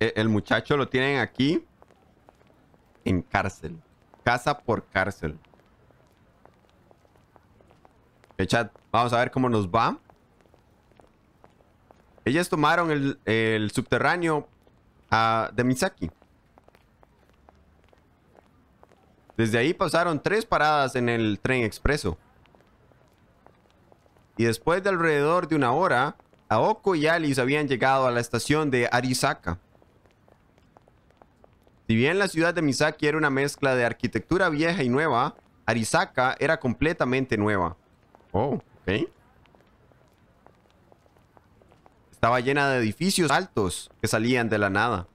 E- El muchacho lo tienen aquí en cárcel. Casa por cárcel. Ok, chat, vamos a ver cómo nos va. Ellas tomaron el, el subterráneo ah, de Misaki. Desde ahí pasaron tres paradas en el tren expreso. Y después de alrededor de una hora, Aoko y Alice habían llegado a la estación de Arisaka. Si bien la ciudad de Misaki era una mezcla de arquitectura vieja y nueva, Arisaka era completamente nueva. Oh, ok. Estaba llena de edificios altos que salían de la nada.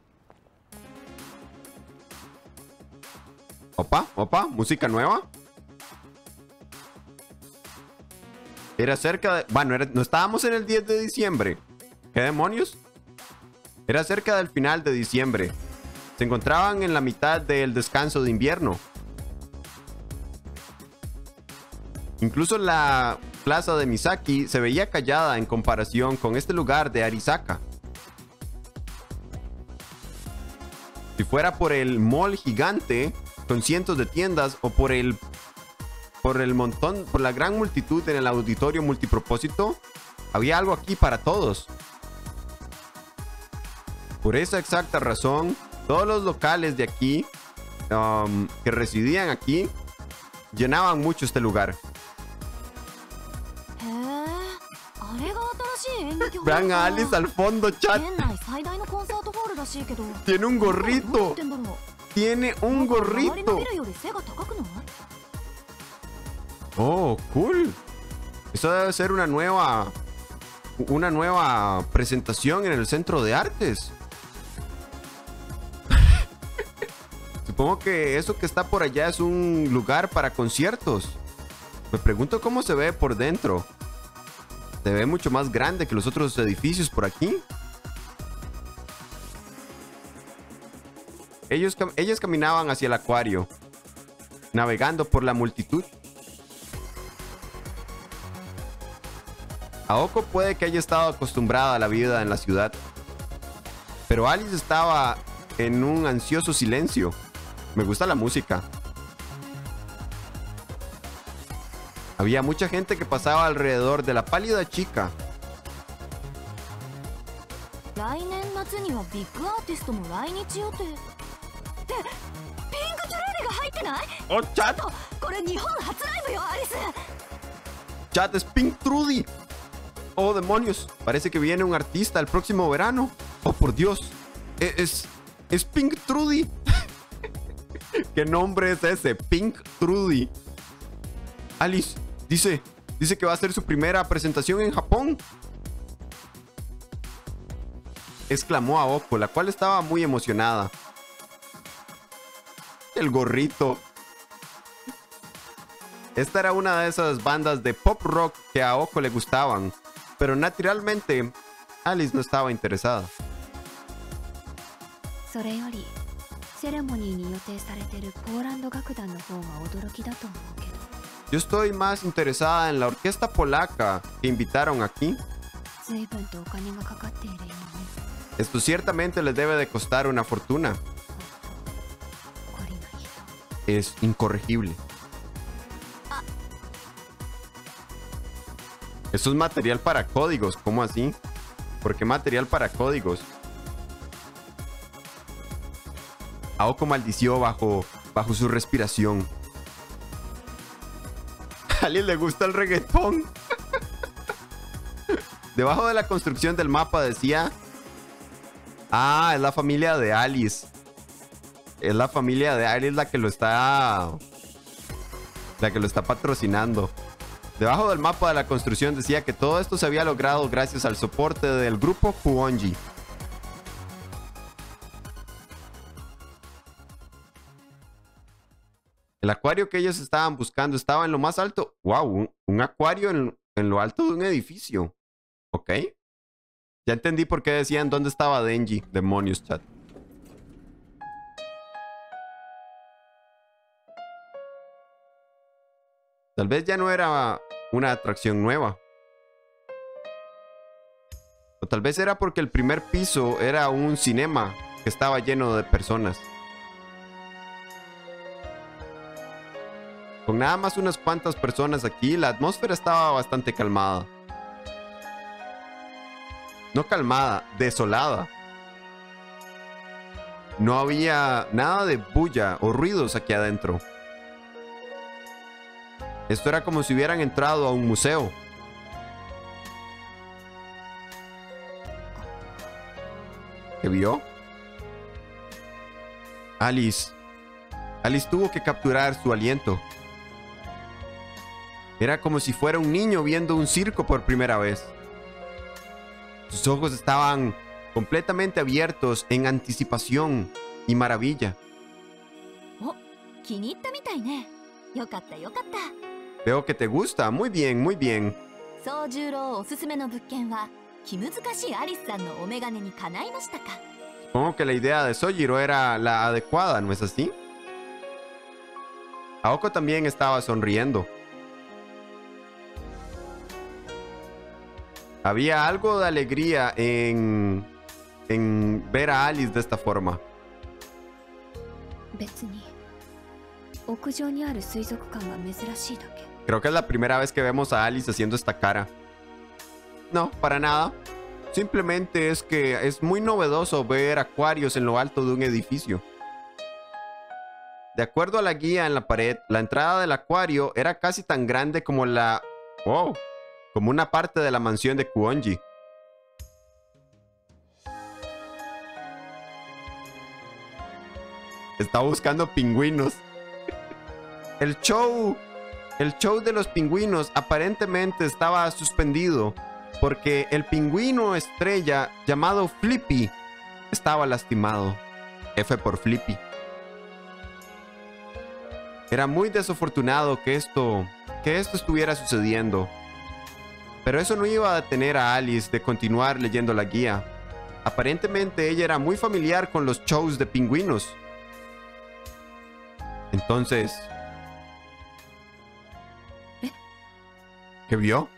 Opa, opa, música nueva. Era cerca de... Bueno, no estábamos en el 10 de diciembre. ¿Qué demonios? Era cerca del final de diciembre. Se encontraban en la mitad del descanso de invierno. Incluso la plaza de Misaki se veía callada en comparación con este lugar de Arisaka. Si fuera por el mall gigante con cientos de tiendas o por el por el montón, por la gran multitud en el auditorio multipropósito, había algo aquí para todos. Por esa exacta razón, todos los locales de aquí, um, que residían aquí, llenaban mucho este lugar. Vean a Alice al fondo, chat. Tiene un gorrito. Tiene un gorrito. Oh, cool. Eso debe ser una nueva. Una nueva presentación en el centro de artes. Supongo que eso que está por allá es un lugar para conciertos. Me pregunto cómo se ve por dentro. Se ve mucho más grande que los otros edificios por aquí. Ellos, ellas caminaban hacia el acuario, navegando por la multitud. Aoko puede que haya estado acostumbrada a la vida en la ciudad, pero Alice estaba en un ansioso silencio. Me gusta la música. Había mucha gente que pasaba alrededor de la pálida chica. ¡Oh, chat! ¡Chat es Pink Trudy! ¡Oh, demonios! Parece que viene un artista el próximo verano. ¡Oh, por Dios! E- Es, es Pink Trudy. ¿Qué nombre es ese? Pink Trudy. Alice dice, dice que va a hacer su primera presentación en Japón. Exclamó a la cual estaba muy emocionada. El gorrito. Esta era una de esas bandas de pop rock que a Oko le gustaban, pero naturalmente, Alice no estaba interesada. Yo estoy más interesada en la orquesta polaca que invitaron aquí. Esto ciertamente les debe de costar una fortuna. Es incorregible. Eso es material para códigos. ¿Cómo así? ¿Por qué material para códigos? Aoko maldició bajo, bajo su respiración. A alguien le gusta el reggaetón. Debajo de la construcción del mapa decía... Ah, es la familia de Alice. Es la familia de Alice la que lo está... La que lo está patrocinando. Debajo del mapa de la construcción decía que todo esto se había logrado gracias al soporte del grupo Kuonji. El acuario que ellos estaban buscando estaba en lo más alto. ¡Wow! Un, acuario en, en lo alto de un edificio. ¿Ok? Ya entendí por qué decían dónde estaba Denji. Demonios, chat. Tal vez ya no era una atracción nueva. O tal vez era porque el primer piso era un cinema que estaba lleno de personas. Con nada más unas cuantas personas aquí, la atmósfera estaba bastante calmada. No calmada, desolada. No había nada de bulla o ruidos aquí adentro. Esto era como si hubieran entrado a un museo. ¿Qué vio? Alice. Alice tuvo que capturar su aliento. Era como si fuera un niño viendo un circo por primera vez. Sus ojos estaban completamente abiertos en anticipación y maravilla. 気 に入ったみたいねよかったよかった Veo que te gusta. Muy bien, muy bien. 宗十郎おすすめの物件は気難しいアリスさんのお眼鏡にかないましたか Supongo que la idea de Sojiro era la adecuada, ¿no es así? Aoko también estaba sonriendo. Había algo de alegría en, en ver a Alice de esta forma. 別に屋上にある水族館が珍しいだけ Creo que es la primera vez que vemos a Alice haciendo esta cara. No, para nada. Simplemente es que es muy novedoso ver acuarios en lo alto de un edificio. De acuerdo a la guía en la pared, la entrada del acuario era casi tan grande como la... ¡Wow! Como una parte de la mansión de Kuonji. Está buscando pingüinos. El show el show de los pingüinos aparentemente estaba suspendido porque el pingüino estrella llamado Flippy estaba lastimado. F por Flippy. Era muy desafortunado que esto, que esto estuviera sucediendo. Pero eso no iba a detener a Alice de continuar leyendo la guía. Aparentemente ella era muy familiar con los shows de pingüinos. Entonces, ¿Qué vio?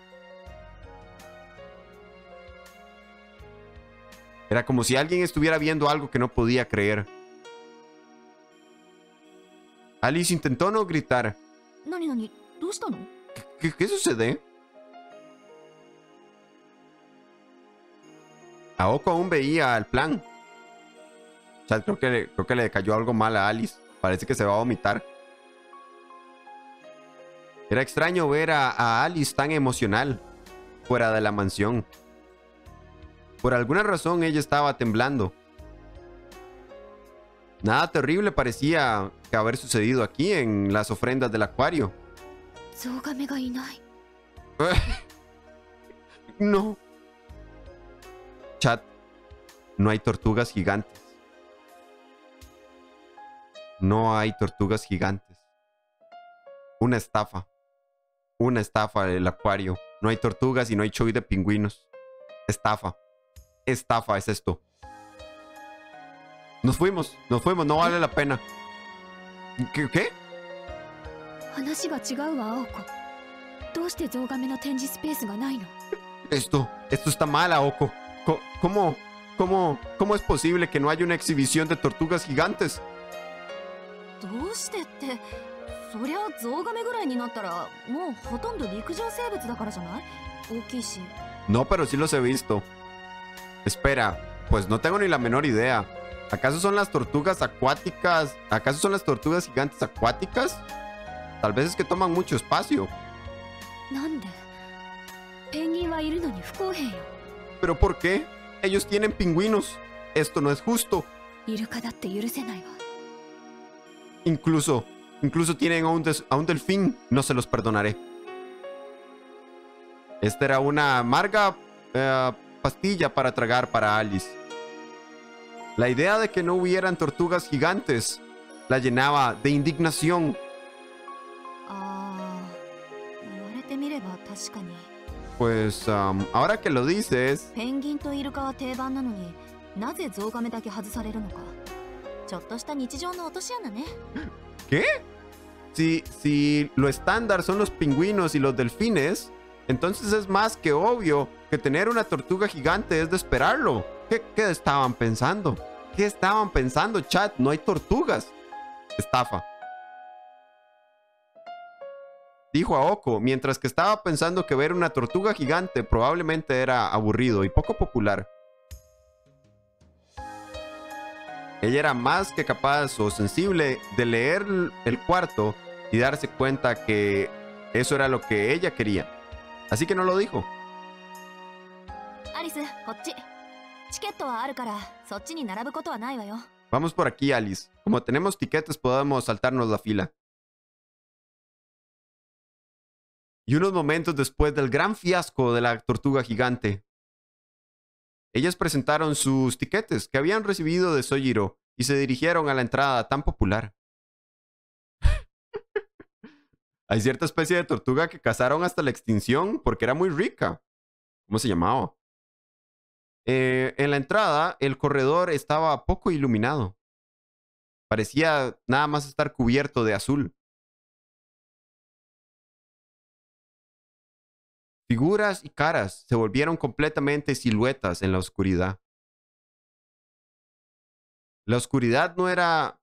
Era como si alguien estuviera viendo algo que no podía creer. Alice intentó no gritar. ¿Qué, qué sucede? Aoko aún veía el plan. O sea, creo que, creo que le cayó algo mal a Alice. Parece que se va a vomitar. Era extraño ver a, Alice tan emocional fuera de la mansión. Por alguna razón ella estaba temblando. Nada terrible parecía haber sucedido aquí en las ofrendas del acuario. no. Chat, no hay tortugas gigantes. No hay tortugas gigantes. Una estafa. Una estafa el acuario. No hay tortugas y no hay show de pingüinos. Estafa. Estafa es esto. Nos fuimos, nos fuimos, no vale la pena. ¿Qué? ¿Qué? 話が違うわ青子どうしてゾウガメの展示スペースがないの Esto, esto está mal, Aoko. Co- ¿Cómo, cómo, cómo es posible que no haya una exhibición de tortugas gigantes? どうしてって そりゃゾウガメぐらいになったらもうほとんど陸上生物だからじゃない大きいし No, pero sí los he visto. Espera, pues no tengo ni la menor idea. ¿Acaso son las tortugas acuáticas? ¿Acaso son las tortugas gigantes acuáticas? Tal vez es que toman mucho espacio. なんでペンギンはいるのに不公平よ ¿Pero por qué? Ellos tienen pingüinos. Esto no es justo. イルカだって許せないわ Incluso, Incluso tienen a un, a un delfín. No se los perdonaré. Esta era una amarga eh, pastilla para tragar para Alice. La idea de que no hubieran tortugas gigantes la llenaba de indignación. Pues um, ahora que lo dices... ¿Qué? Si, si lo estándar son los pingüinos y los delfines, entonces es más que obvio que tener una tortuga gigante es de esperarlo. ¿Qué, qué estaban pensando? ¿Qué estaban pensando, chat? No hay tortugas. Estafa. Dijo a Aoko, mientras que estaba pensando que ver una tortuga gigante probablemente era aburrido y poco popular. Ella era más que capaz o sensible de leer el cuarto y darse cuenta que eso era lo que ella quería. Así que no lo dijo. Vamos por aquí, Alice. Como tenemos tiquetes, podemos saltarnos la fila. Y unos momentos después del gran fiasco de la tortuga gigante, ellas presentaron sus tiquetes que habían recibido de Sojiro y se dirigieron a la entrada tan popular. Hay cierta especie de tortuga que cazaron hasta la extinción porque era muy rica. ¿Cómo se llamaba? Eh, en la entrada, el corredor estaba poco iluminado. Parecía nada más estar cubierto de azul. Figuras y caras se volvieron completamente siluetas en la oscuridad. La oscuridad no era...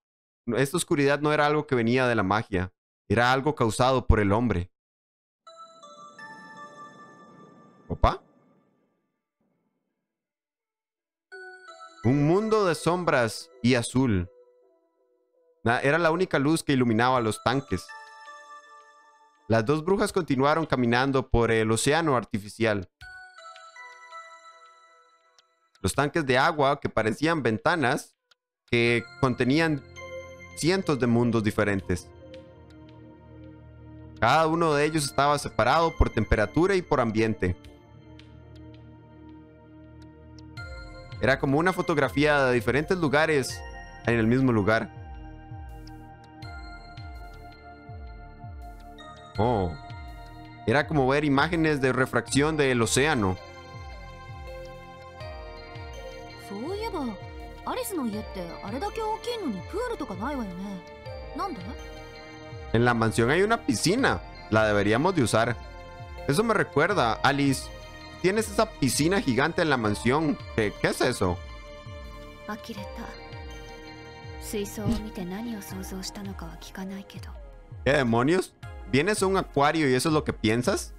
Esta oscuridad no era algo que venía de la magia, era algo causado por el hombre. ¿Opa? Un mundo de sombras y azul. Era la única luz que iluminaba los tanques. Las dos brujas continuaron caminando por el océano artificial. Los tanques de agua que parecían ventanas que contenían cientos de mundos diferentes. Cada uno de ellos estaba separado por temperatura y por ambiente. Era como una fotografía de diferentes lugares en el mismo lugar. Oh. Era como ver imágenes de refracción del océano. En la mansión hay una piscina. La deberíamos de usar. Eso me recuerda, Alice. Tienes esa piscina gigante en la mansión. ¿Qué, qué es eso? ¿Qué demonios? vienes un acuario y eso es lo que piensas?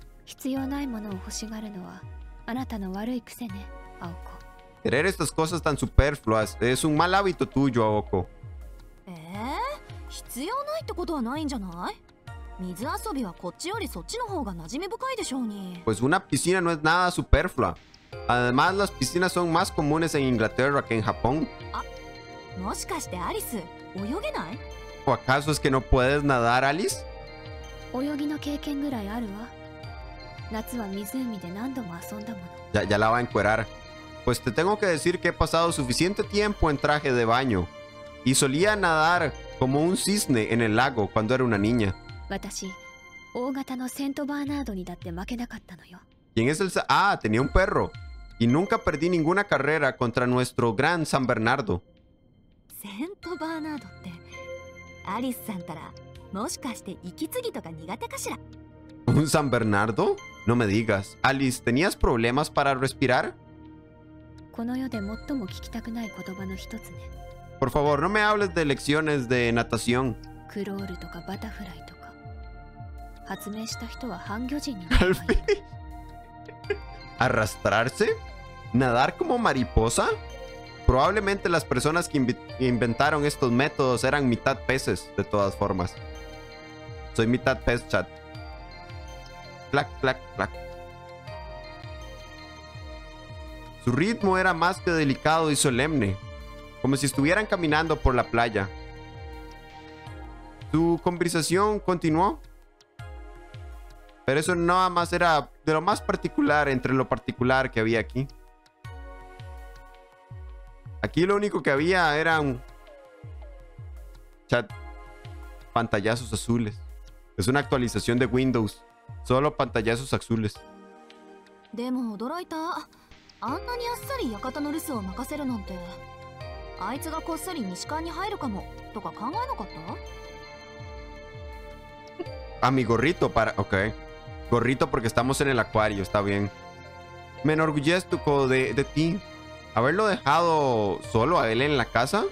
Querer estas cosas tan superfluas es un mal hábito tuyo, Aoko. Pues una piscina no es nada superflua. Además, las piscinas son más comunes en Inglaterra que en Japón. ¿O acaso es que no puedes nadar, Alice? ya la va a encuerar. Pues te tengo que decir que he pasado suficiente tiempo en traje de baño y solía nadar como un cisne en el lago cuando era una niña. ¿Quién es el... Ah, tenía un perro. Y nunca perdí ninguna carrera contra nuestro gran San Bernardo. セントバーナードってアリスさんから もしかして息継ぎとか苦手かしら ¿Un San Bernardo? No me digas. Alice, ¿tenías problemas para respirar? この世で最も聞きたくない言葉の一つね Por favor, no me hables de lecciones de natación. クロールとかバタフライとか発明した人は半魚人になる Al わよ fin. ¿Arrastrarse? ¿Nadar como mariposa? Probablemente las personas que invi- inventaron estos métodos eran mitad peces, de todas formas. Soy mitad pez, chat. Clac, clac, clac. Su ritmo era más que delicado y solemne, como si estuvieran caminando por la playa. Su conversación continuó, pero eso nada más era de lo más particular entre lo particular que había aquí. Aquí lo único que había eran chat pantallazos azules. Es una actualización de Windows. Solo pantallazos azules. Ah, mi gorrito para... Ok. Gorrito porque estamos en el acuario, está bien. Me enorgullezco de, de ti. Haberlo dejado solo a él en la casa.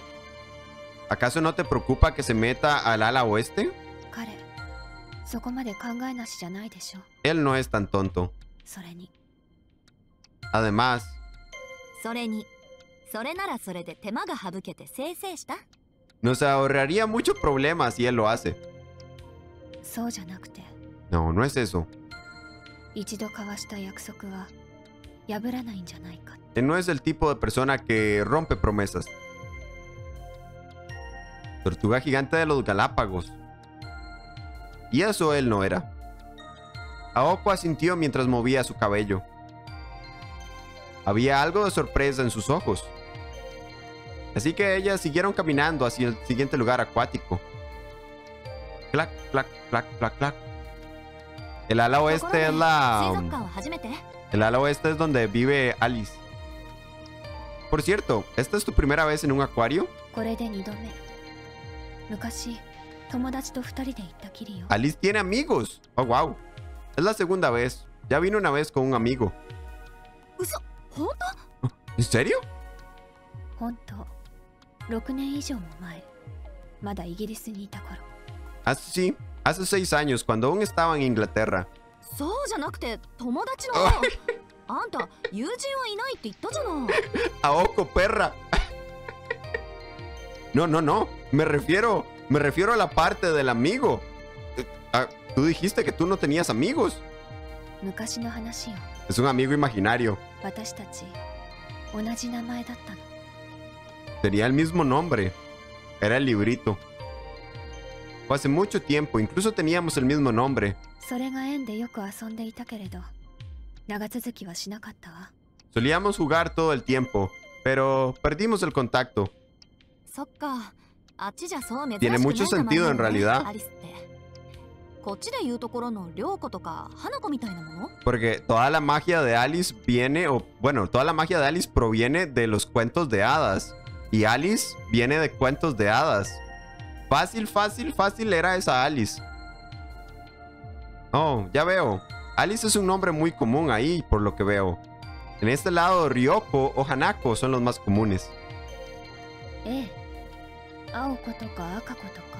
¿Acaso no te preocupa que se meta al ala oeste? 彼そこまで考えなしじゃないでしょ Él no es tan tonto. それに Además, それにそれならそれで手間が省けてせいせいした nos ahorraría mucho problema si él lo hace. そうじゃなくて No, no es eso. 一度交わした約束は破らないんじゃないか Él no es el tipo de persona que rompe promesas. Tortuga gigante de los Galápagos. y eso él no era. Aoko asintió mientras movía su cabello. Había algo de sorpresa en sus ojos. Así que ellas siguieron caminando hacia el siguiente lugar acuático. Clac, clac, clac, clac, clac. El ala oeste es la... Um, el ala oeste es donde vive Alice. Por cierto, ¿esta es tu primera vez en un acuario? Alice tiene amigos. Oh, wow. Es la segunda vez. Ya vino una vez con un amigo. ¿En serio? Ah, sí. Hace seis años, cuando aún estaba en Inglaterra. Aoko, perra. No, no, no. Me refiero me refiero a la parte del amigo. Eh, ah, tú dijiste que tú no tenías amigos. Es un amigo imaginario. Tenía el mismo nombre. Era el librito. Fue hace mucho tiempo, incluso teníamos el mismo nombre. Solíamos jugar todo el tiempo, pero perdimos el contacto. Tiene mucho sentido en realidad. Porque toda la magia de Alice viene, o bueno, toda la magia de Alice proviene de los cuentos de hadas. Y Alice viene de cuentos de hadas. Fácil, fácil, fácil era esa Alice. Oh, ya veo. Alice es un nombre muy común ahí, por lo que veo. En este lado, Ryoko o Hanako son los más comunes. Eh. 青子とか赤子とか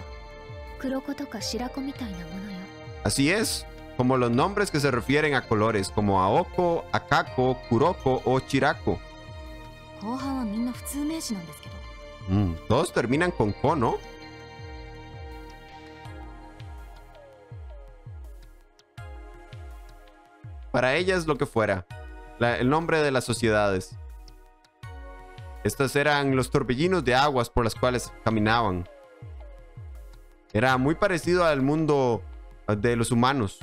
黒子とか白子みたいなものよ Así es, como los nombres que se refieren a colores, como Aoko, Akako, Kuroko o Chirako. 後半はみんな普通名詞なんですけど Mm, todos terminan con ko, ¿no? Para ellas lo que fuera. La- el nombre de las sociedades. Estos eran los torbellinos de aguas por las cuales caminaban. Era muy parecido al mundo de los humanos.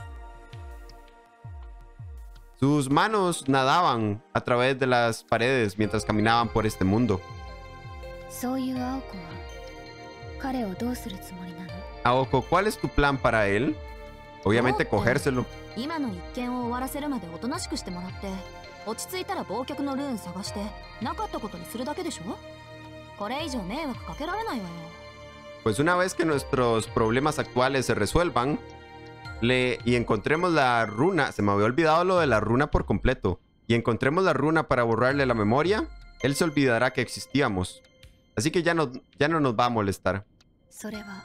Sus manos nadaban a través de las paredes mientras caminaban por este mundo. Aoko, ¿cuál es tu plan para él? Obviamente cogérselo. 今の一件を終わらせるまでおとなしくしてもらって落ち着いたら忘却のルーン探してなかったことにするだけでしょこれ以上迷惑かけられないわよ Pues una vez que nuestros problemas actuales se resuelvan le, y encontremos la runa, se me había olvidado lo de la runa por completo, y encontremos la runa para borrarle la memoria, él se olvidará que existíamos. Así que ya no, ya no nos va a molestar. それは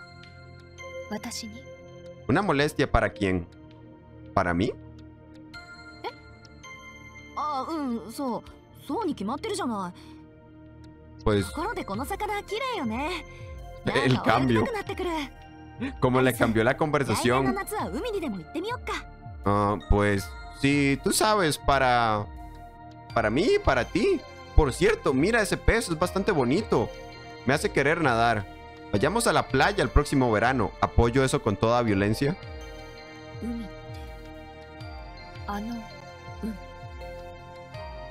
私に ¿Una molestia para quién? ¿Para mí? あうんそうそうに決まってるじゃない Pues ところでこの魚綺麗よね El なんか泳ぎ cambio. たくなってくる como le cambió la 来年の conversación. 夏は海にでも行ってみよっか Ah, pues, si tú sabes, para. Para mí y para ti. Por cierto, mira ese pez, es bastante bonito. Me hace querer nadar. Vayamos a la playa el próximo verano. ¿Apoyo eso con toda violencia? 海ってあの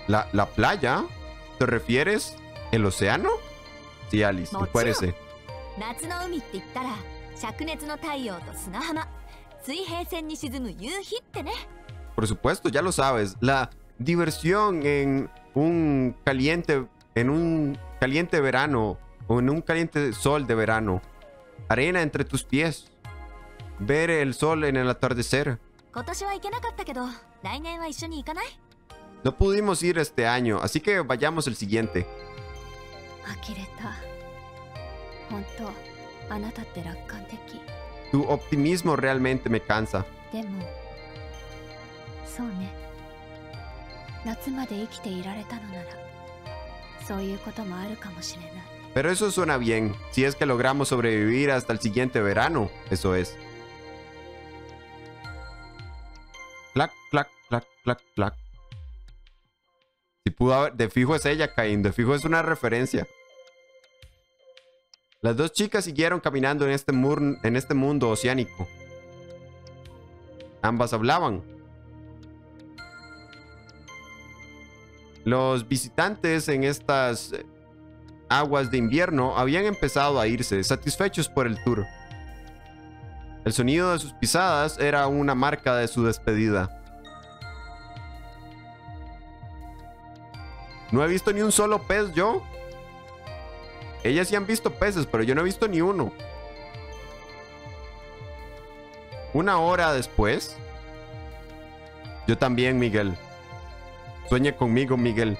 ¿La, la playa? ¿Te refieres? ¿El océano? Sí, Alice, Mochila. encuérdese. 夏の海って言ったら灼熱の太陽と砂浜水平線に沈む夕日ってね Por supuesto, ya lo sabes. La diversión en un caliente. En un caliente verano. O en un caliente sol de verano. Arena entre tus pies. Ver el sol en el atardecer. 今年は行けなかったけど来年は一緒に行かない no pudimos ir este año, así que vayamos el siguiente. Tu optimismo realmente me cansa. Pero eso suena bien, si es que logramos sobrevivir hasta el siguiente verano, eso es. Clac, clac, clac, clac, clac. Si pudo haber, de fijo es ella, Caín, de fijo es una referencia. Las dos chicas siguieron caminando en este, en este mundo oceánico. Ambas hablaban. Los visitantes en estas eh, aguas de invierno habían empezado a irse, satisfechos por el tour. El sonido de sus pisadas era una marca de su despedida. No he visto ni un solo pez yo. Ellas sí han visto peces, pero yo no he visto ni uno. Una hora después. Yo también, Miguel. Sueña conmigo, Miguel.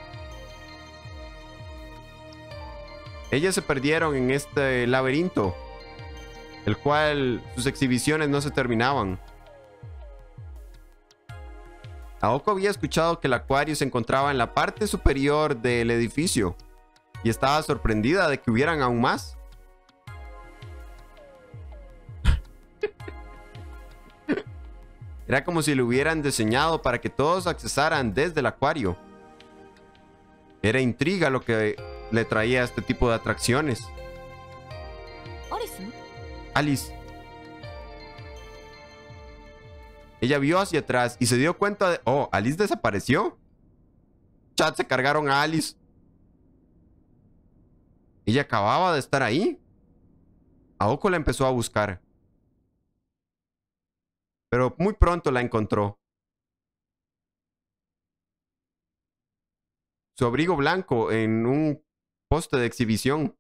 Ellas se perdieron en este laberinto, el cual sus exhibiciones no se terminaban. Naoko había escuchado que el acuario se encontraba en la parte superior del edificio y estaba sorprendida de que hubieran aún más. Era como si lo hubieran diseñado para que todos accesaran desde el acuario. Era intriga lo que le traía este tipo de atracciones. Alice. Ella vio hacia atrás y se dio cuenta de... Oh, Alice desapareció. Chat se cargaron a Alice. Ella acababa de estar ahí. Aoko la empezó a buscar. Pero muy pronto la encontró. Su abrigo blanco en un poste de exhibición.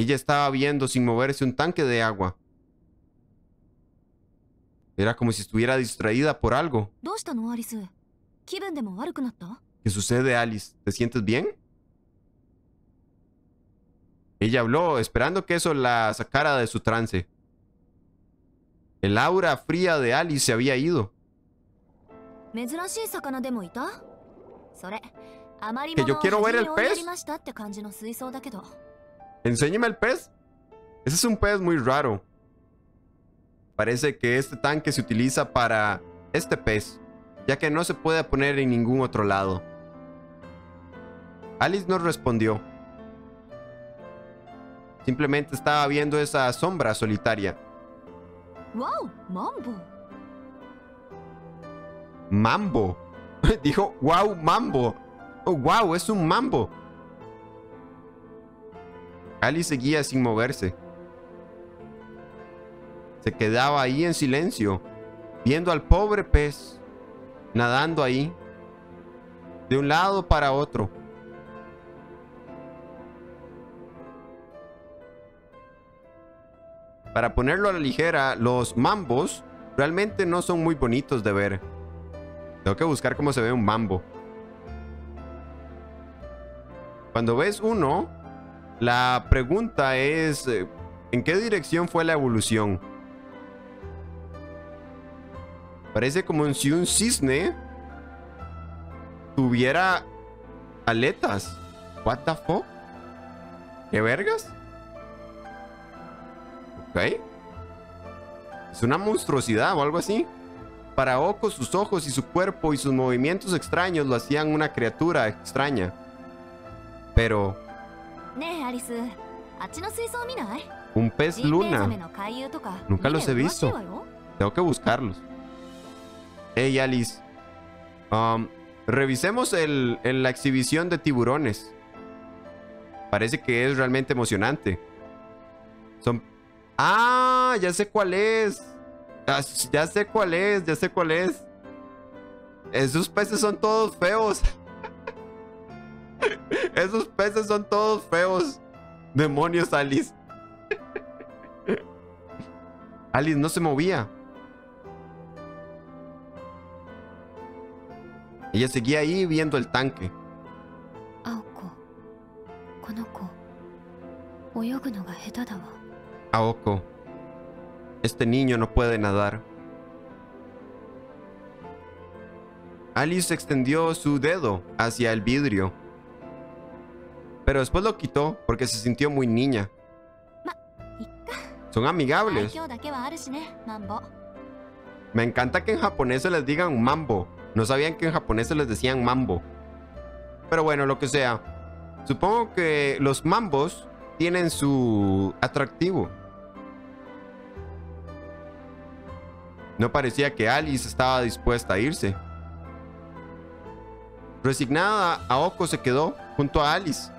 Ella estaba viendo sin moverse un tanque de agua. Era como si estuviera distraída por algo. ¿Qué sucede, Alice? ¿Te sientes bien? Ella habló, esperando que eso la sacara de su trance. El aura fría de Alice se había ido. Que yo quiero ver el pez. Enséñeme el pez. Ese es un pez muy raro. Parece que este tanque se utiliza para este pez, ya que no se puede poner en ningún otro lado. Alice no respondió. Simplemente estaba viendo esa sombra solitaria. ¡Wow! ¡Mambo! ¡Mambo! Dijo, ¡Wow! ¡Mambo! Oh, ¡Wow! ¡Es un mambo! Alice seguía sin moverse. Se quedaba ahí en silencio, viendo al pobre pez, nadando ahí, de un lado para otro. Para ponerlo a la ligera, los mambos realmente no son muy bonitos de ver. Tengo que buscar cómo se ve un mambo. Cuando ves uno, la pregunta es, eh, ¿en qué dirección fue la evolución? Parece como si un cisne tuviera aletas. What the fuck? ¿Qué vergas? Ok. Es una monstruosidad o algo así. Para Oko, sus ojos y su cuerpo y sus movimientos extraños lo hacían una criatura extraña. Pero un pez luna. Nunca los he visto. Tengo que buscarlos. Hey, Alice. Um, revisemos el, el, la exhibición de tiburones. Parece que es realmente emocionante. Son... ¡Ah! Ya sé cuál es. Ya sé cuál es, ya sé cuál es. Esos peces son todos feos. Esos peces son todos feos. Demonios, Alice. Alice no se movía. Ella seguía ahí viendo el tanque. Aoko, este niño no puede nadar. Alice extendió su dedo hacia el vidrio pero después lo quitó porque se sintió muy niña. Son amigables. Me encanta que en japonés se les digan mambo. No sabían que en japonés se les decían mambo. Pero bueno, lo que sea. Supongo que los mambos tienen su atractivo. No parecía que Alice estaba dispuesta a irse. Resignada, Aoko se quedó junto a Alice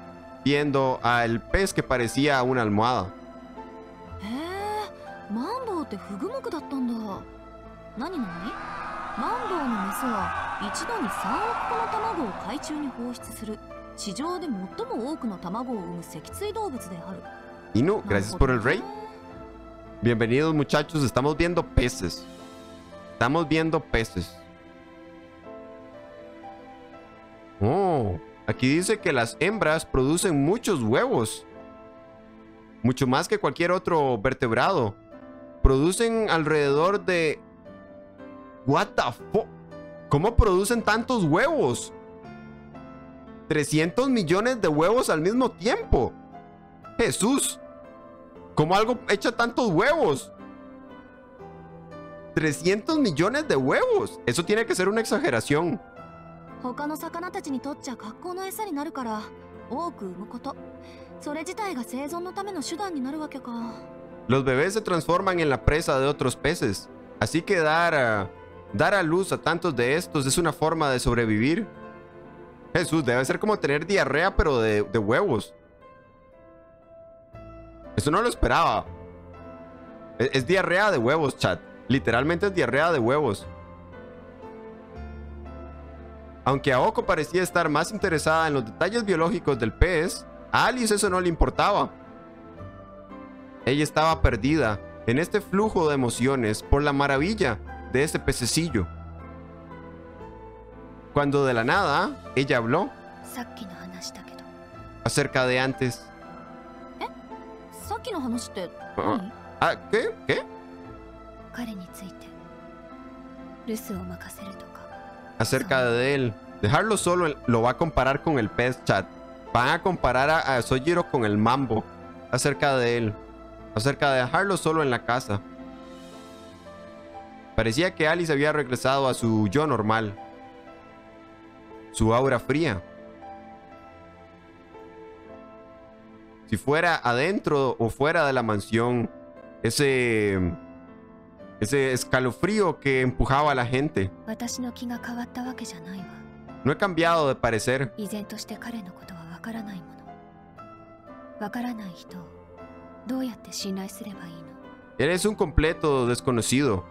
viendo al pez que parecía una almohada. Gracias por el rey. Bienvenidos muchachos, estamos viendo peces. Estamos viendo peces. Aquí dice que las hembras producen muchos huevos. Mucho más que cualquier otro vertebrado. Producen alrededor de... What? ¿Cómo producen tantos huevos? 300 millones de huevos al mismo tiempo. Jesús. ¿Cómo algo echa tantos huevos? 300 millones de huevos. Eso tiene que ser una exageración. 他の魚たちにとっちゃ格好の餌になるから多く産むことそれ自体が生存のための手段になるわけか Los bebés se transforman en la presa de otros peces. Así que dar a, dar a luz a tantos de estos es una forma de sobrevivir. Jesús, debe ser como tener diarrea pero de, de huevos. Eso no lo esperaba. Es, es diarrea de huevos, chat. Literalmente es diarrea de huevos. Aunque Aoko parecía estar más interesada en los detalles biológicos del pez, a Alice eso no le importaba. Ella estaba perdida en este flujo de emociones por la maravilla de ese pececillo. Cuando de la nada, ella habló acerca de antes. ¿Ah, ¿Qué? ¿Qué? Acerca de él. Dejarlo solo lo va a comparar con el pez chat. Van a comparar a, a Sojiro con el mambo. Acerca de él. Acerca de dejarlo solo en la casa. Parecía que Alice había regresado a su yo normal. Su aura fría. Si fuera adentro o fuera de la mansión, ese ese escalofrío que empujaba a la gente. No he cambiado de parecer. Eres un completo desconocido.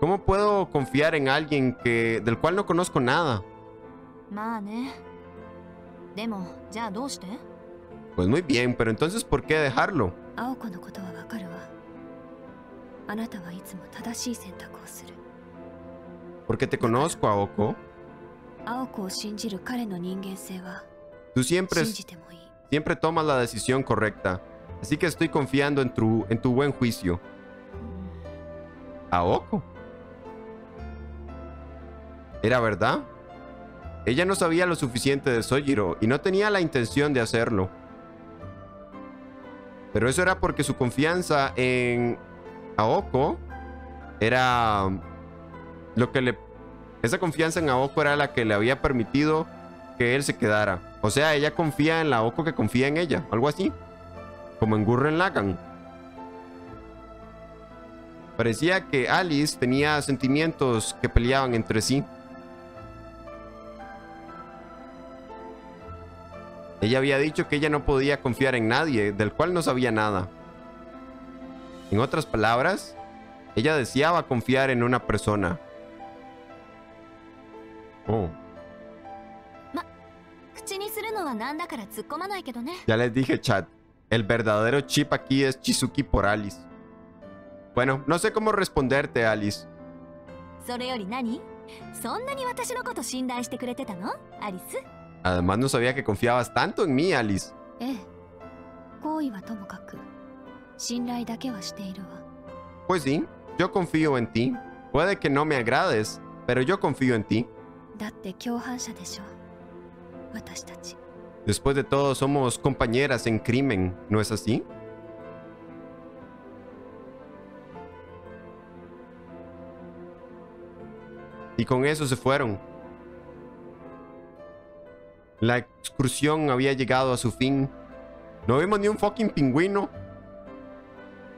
¿Cómo puedo confiar en alguien que del cual no conozco nada? Pues muy bien, pero entonces ¿por qué dejarlo? Porque te conozco, Aoko. Tú siempre, siempre tomas la decisión correcta. Así que estoy confiando en tu, en tu buen juicio. Aoko. ¿Era verdad? Ella no sabía lo suficiente de Sojiro y no tenía la intención de hacerlo. Pero eso era porque su confianza en Aoko era lo que le... Esa confianza en Aoko era la que le había permitido que él se quedara. O sea, ella confía en la Aoko que confía en ella. Algo así. Como en Gurren Lagann. Parecía que Alice tenía sentimientos que peleaban entre sí. Ella había dicho que ella no podía confiar en nadie, del cual no sabía nada. En otras palabras, ella deseaba confiar en una persona. Oh. Ya les dije, chat. El verdadero chip aquí es Chizuki por Alice. Bueno, no sé cómo responderte, Alice. Además, no sabía que confiabas tanto en mí, Alice. Eh, pues sí, yo confío en ti. Puede que no me agrades, pero yo confío en ti. Después de todo, somos compañeras en crimen, ¿no es así? Y con eso se fueron. La excursión había llegado a su fin. No vimos ni un fucking pingüino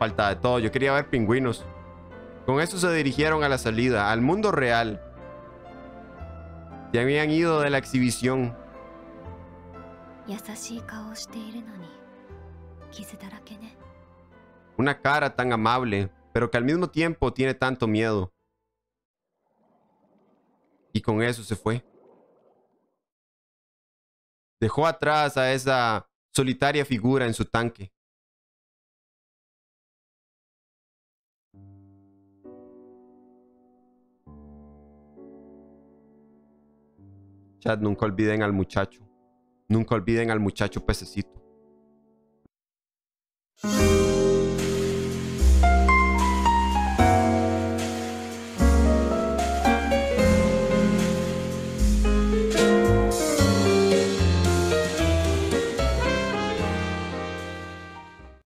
falta de todo. Yo quería ver pingüinos. Con eso se dirigieron a la salida, al mundo real. Se habían ido de la exhibición. Una cara tan amable, pero que al mismo tiempo tiene tanto miedo. Y con eso se fue. Dejó atrás a esa solitaria figura en su tanque. Chat, nunca olviden al muchacho. Nunca olviden al muchacho pececito.